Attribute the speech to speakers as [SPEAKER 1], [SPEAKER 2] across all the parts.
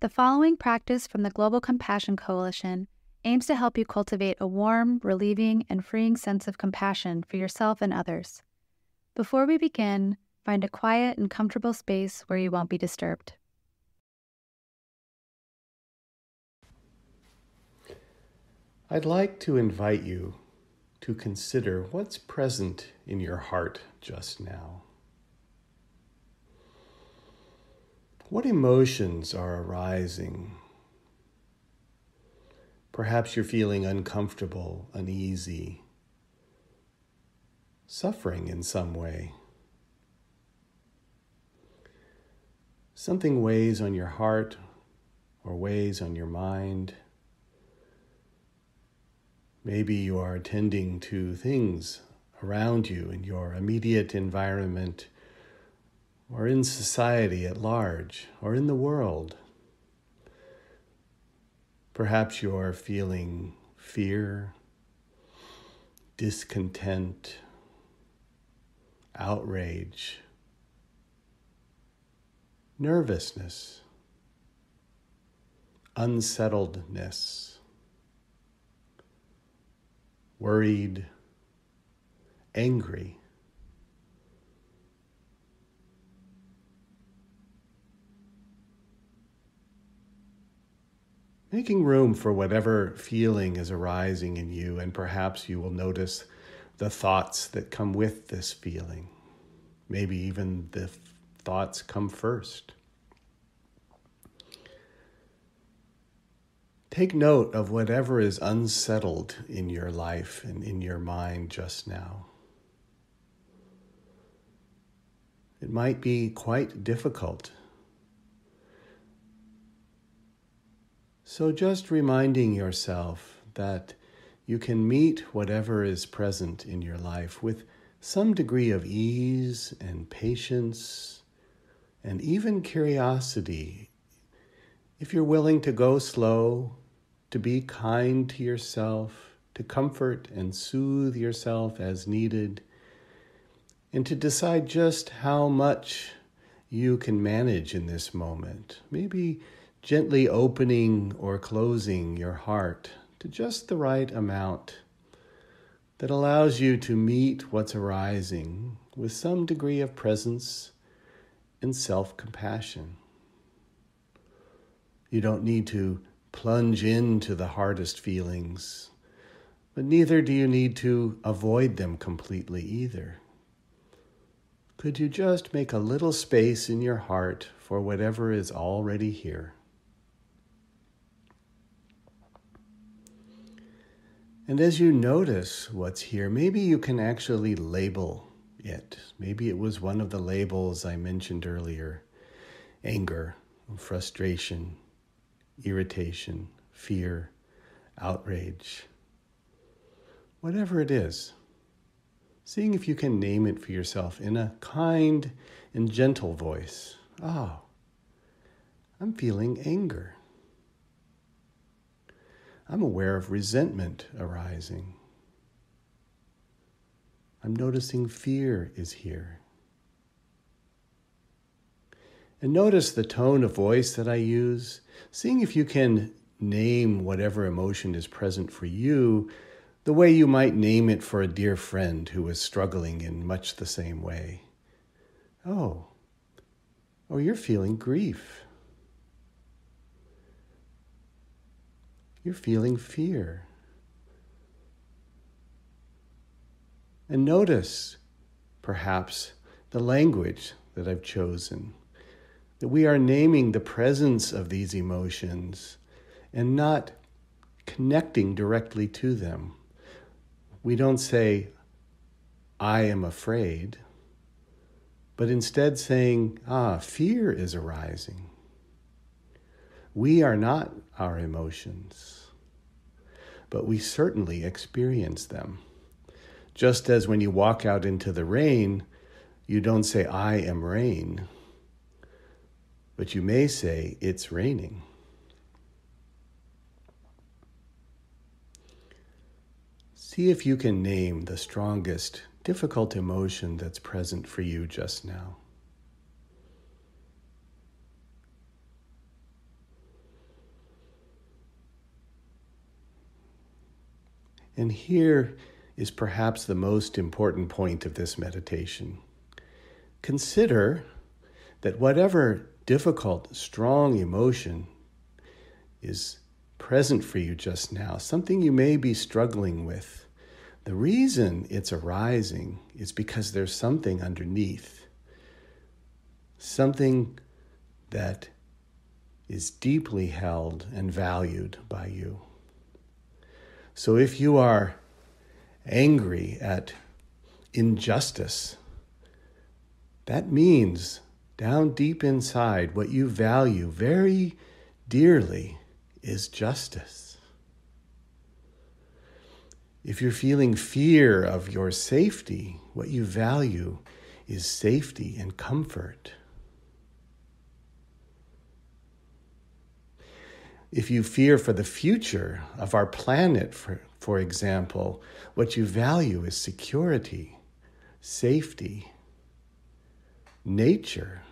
[SPEAKER 1] The following practice from the Global Compassion Coalition aims to help you cultivate a warm, relieving, and freeing sense of compassion for yourself and others. Before we begin, find a quiet and comfortable space where you won't be disturbed.
[SPEAKER 2] I'd like to invite you to consider what's present in your heart just now. What emotions are arising? Perhaps you're feeling uncomfortable, uneasy, suffering in some way. Something weighs on your heart or weighs on your mind. Maybe you are attending to things around you in your immediate environment or in society at large, or in the world. Perhaps you are feeling fear, discontent, outrage, nervousness, unsettledness, worried, angry. Making room for whatever feeling is arising in you, and perhaps you will notice the thoughts that come with this feeling. Maybe even the thoughts come first. Take note of whatever is unsettled in your life and in your mind just now. It might be quite difficult So, just reminding yourself that you can meet whatever is present in your life with some degree of ease and patience and even curiosity. If you're willing to go slow, to be kind to yourself, to comfort and soothe yourself as needed, and to decide just how much you can manage in this moment. Maybe gently opening or closing your heart to just the right amount that allows you to meet what's arising with some degree of presence and self compassion. You don't need to plunge into the hardest feelings, but neither do you need to avoid them completely either. Could you just make a little space in your heart for whatever is already here? And as you notice what's here, maybe you can actually label it. Maybe it was one of the labels I mentioned earlier anger, frustration, irritation, fear, outrage. Whatever it is, seeing if you can name it for yourself in a kind and gentle voice. Oh, I'm feeling anger. I'm aware of resentment arising. I'm noticing fear is here. And notice the tone of voice that I use, seeing if you can name whatever emotion is present for you the way you might name it for a dear friend who is struggling in much the same way. Oh, oh, you're feeling grief. You're feeling fear. And notice, perhaps, the language that I've chosen, that we are naming the presence of these emotions and not connecting directly to them. We don't say, I am afraid, but instead saying, ah, fear is arising. We are not our emotions, but we certainly experience them. Just as when you walk out into the rain, you don't say, I am rain, but you may say, It's raining. See if you can name the strongest, difficult emotion that's present for you just now. And here is perhaps the most important point of this meditation. Consider that whatever difficult, strong emotion is present for you just now, something you may be struggling with, the reason it's arising is because there's something underneath, something that is deeply held and valued by you. So if you are angry at injustice, that means down deep inside what you value very dearly is justice. If you're feeling fear of your safety, what you value is safety and comfort. If you fear for the future of our planet, for, for example, what you value is security, safety, nature.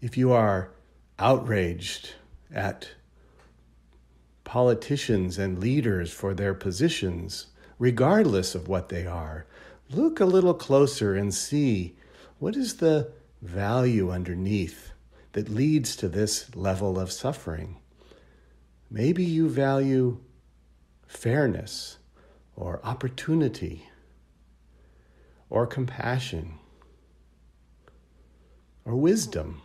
[SPEAKER 2] If you are outraged at politicians and leaders for their positions, regardless of what they are, look a little closer and see what is the value underneath that leads to this level of suffering. Maybe you value fairness or opportunity or compassion or wisdom.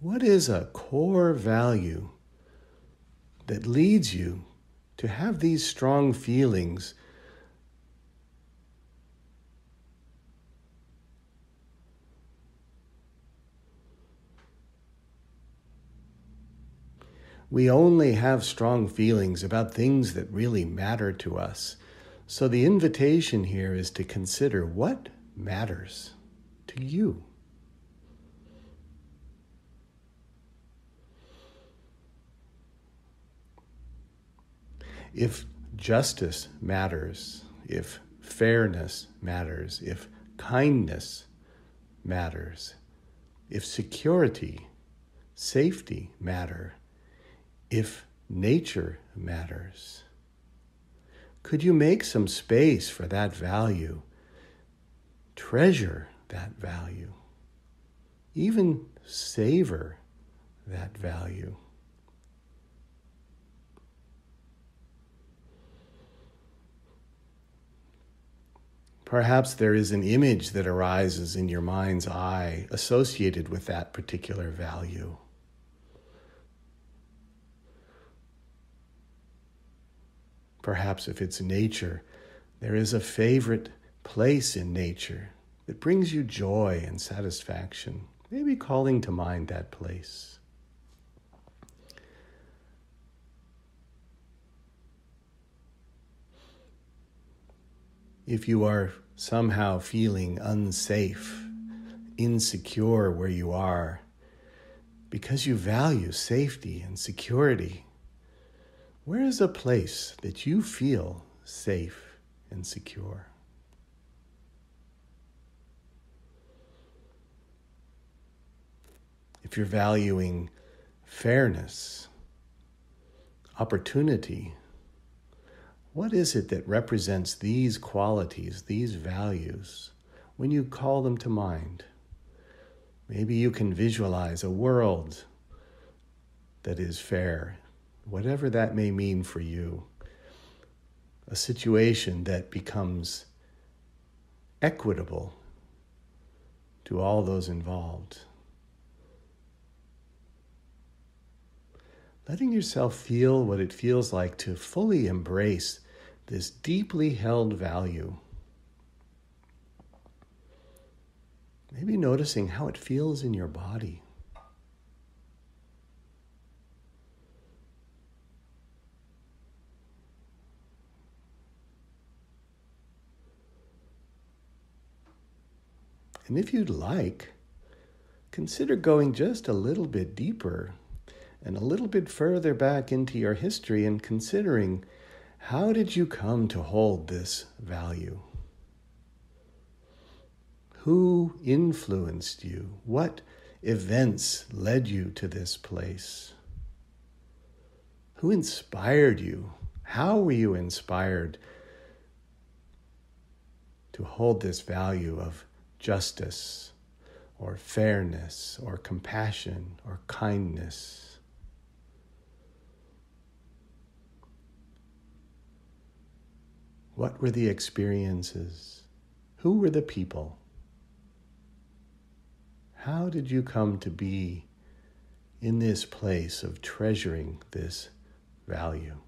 [SPEAKER 2] What is a core value that leads you to have these strong feelings? We only have strong feelings about things that really matter to us. So the invitation here is to consider what matters to you. If justice matters, if fairness matters, if kindness matters, if security, safety matter, if nature matters, could you make some space for that value? Treasure that value. Even savor that value. Perhaps there is an image that arises in your mind's eye associated with that particular value. Perhaps if it's nature, there is a favorite place in nature that brings you joy and satisfaction. Maybe calling to mind that place. If you are somehow feeling unsafe, insecure where you are, because you value safety and security, where is a place that you feel safe and secure? If you're valuing fairness, opportunity, what is it that represents these qualities, these values, when you call them to mind? Maybe you can visualize a world that is fair, whatever that may mean for you, a situation that becomes equitable to all those involved. Letting yourself feel what it feels like to fully embrace this deeply held value. Maybe noticing how it feels in your body. And if you'd like, consider going just a little bit deeper and a little bit further back into your history and considering how did you come to hold this value? Who influenced you? What events led you to this place? Who inspired you? How were you inspired to hold this value of justice or fairness or compassion or kindness? What were the experiences? Who were the people? How did you come to be in this place of treasuring this value?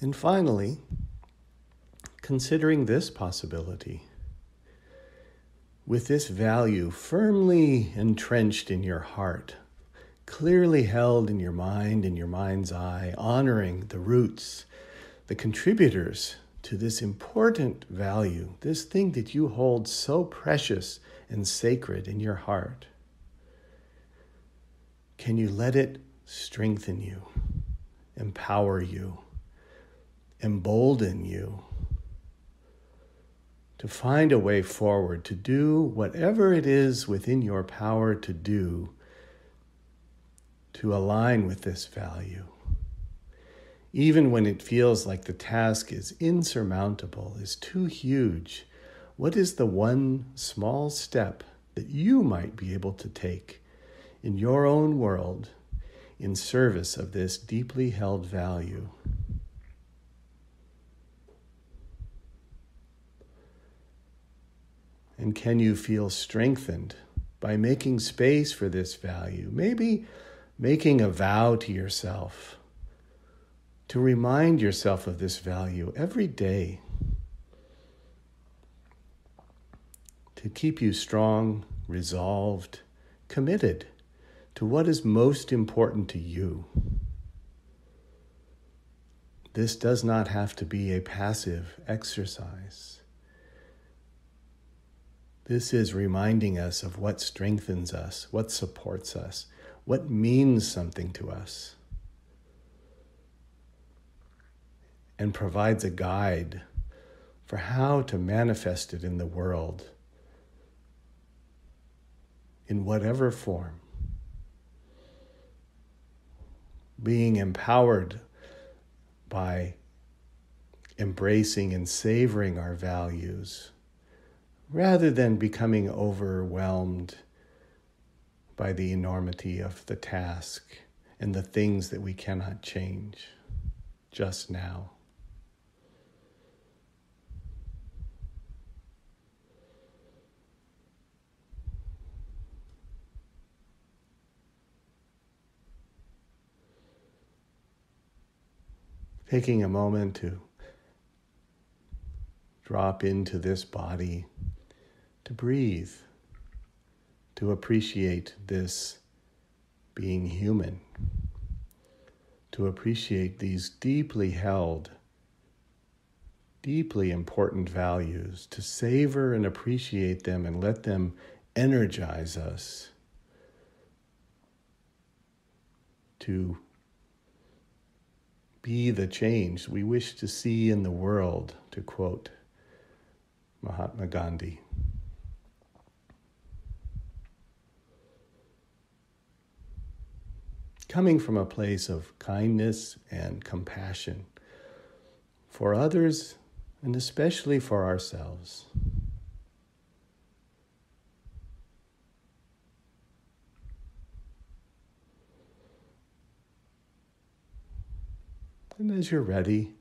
[SPEAKER 2] And finally, considering this possibility with this value firmly entrenched in your heart, clearly held in your mind, in your mind's eye, honoring the roots, the contributors to this important value, this thing that you hold so precious and sacred in your heart. Can you let it strengthen you, empower you, embolden you? To find a way forward, to do whatever it is within your power to do to align with this value. Even when it feels like the task is insurmountable, is too huge, what is the one small step that you might be able to take in your own world in service of this deeply held value? And can you feel strengthened by making space for this value? Maybe making a vow to yourself to remind yourself of this value every day, to keep you strong, resolved, committed to what is most important to you. This does not have to be a passive exercise. This is reminding us of what strengthens us, what supports us, what means something to us, and provides a guide for how to manifest it in the world in whatever form. Being empowered by embracing and savoring our values rather than becoming overwhelmed by the enormity of the task and the things that we cannot change just now. Taking a moment to drop into this body to breathe, to appreciate this being human, to appreciate these deeply held, deeply important values, to savor and appreciate them and let them energize us to be the change we wish to see in the world, to quote Mahatma Gandhi. Coming from a place of kindness and compassion for others and especially for ourselves. And as you're ready,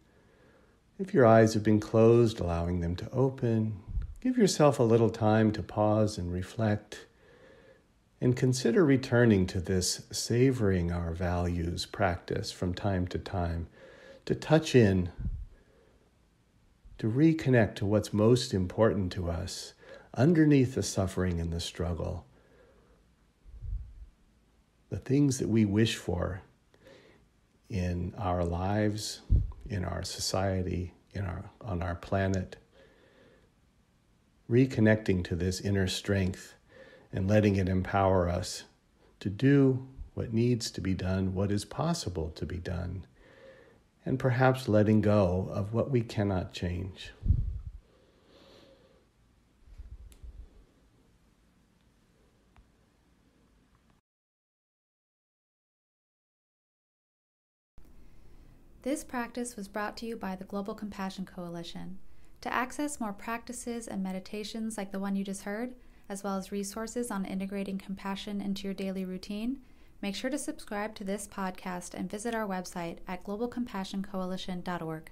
[SPEAKER 2] if your eyes have been closed, allowing them to open, give yourself a little time to pause and reflect and consider returning to this savoring our values practice from time to time, to touch in, to reconnect to what's most important to us underneath the suffering and the struggle, the things that we wish for in our lives, in our society, in our, on our planet. reconnecting to this inner strength and letting it empower us to do what needs to be done, what is possible to be done, and perhaps letting go of what we cannot change.
[SPEAKER 1] This practice was brought to you by the Global Compassion Coalition. To access more practices and meditations like the one you just heard, as well as resources on integrating compassion into your daily routine, make sure to subscribe to this podcast and visit our website at globalcompassioncoalition.org.